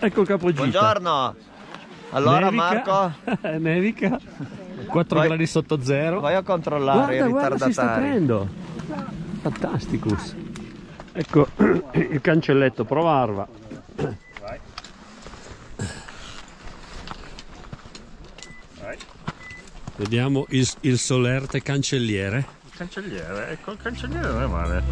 ecco il capogita. Buongiorno. Allora Nevica. Marco, Nevica. 4 Vai. gradi sotto zero. vai a controllare Guarda, i guarda, si sta aprendo. Fantasticus. Ecco il cancelletto, provarva. Vediamo il, il solerte cancelliere. Il cancelliere, ecco il cancelliere non è male.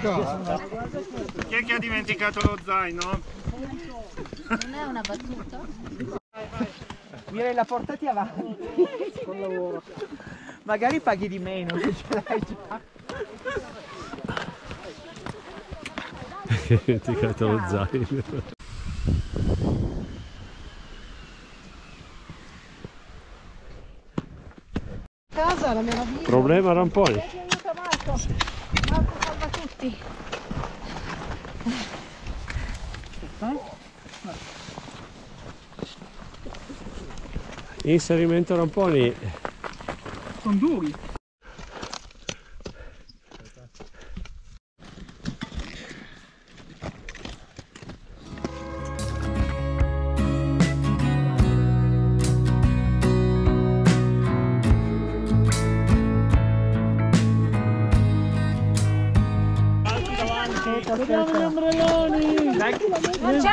Guardi. Chi è che ha dimenticato lo zaino? Non è una battuta? Direi la portati avanti. Con lavoro. Magari paghi di meno se ce l'hai già. Dimenticato lo zaino. Casa, la meraviglia. Problema ramponi. Aiuta Tutti. Inserimento ramponi. Sono duri. Non c'è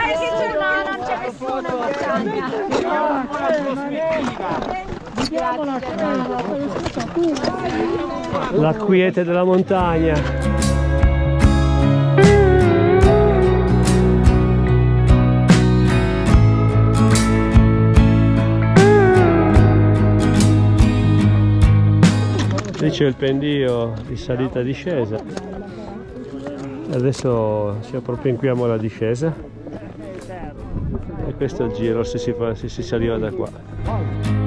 nessuno, non c'è nessuno in montagna. La quiete della montagna. Lì c'è il pendio di salita e discesa. Adesso ci appropriamo la discesa. E questo è il giro se si, fa- se si saliva da qua.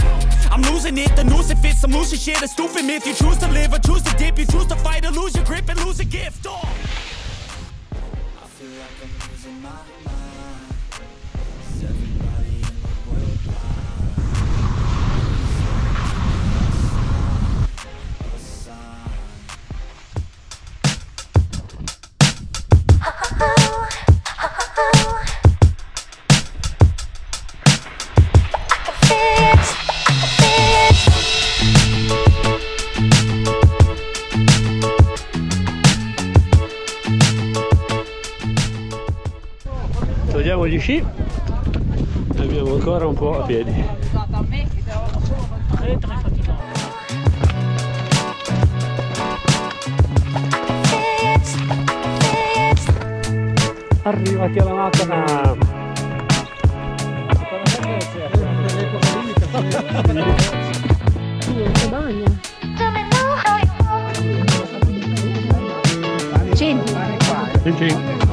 I'm losing it, the noose it fits, I'm losing shit, a stupid myth. You choose to live or choose to dip, you choose to fight or lose your grip and lose a gift. Oh. I feel like I'm losing my mind. Togliamo gli sci. Abbiamo ancora un po' a piedi. Arrivati alla macchina. Sì, sì.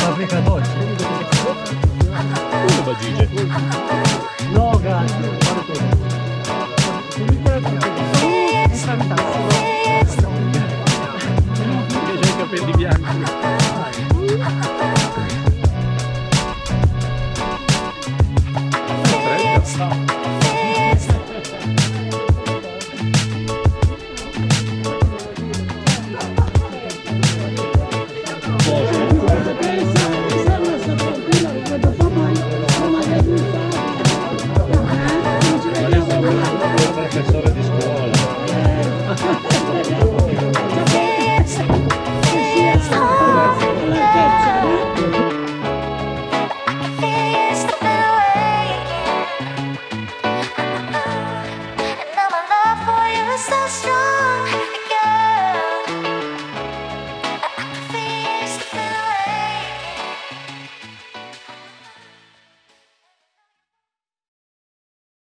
Paprika dolce. Come bagige? No, grazie. È fantastico. Che c'hai i capelli bianchi.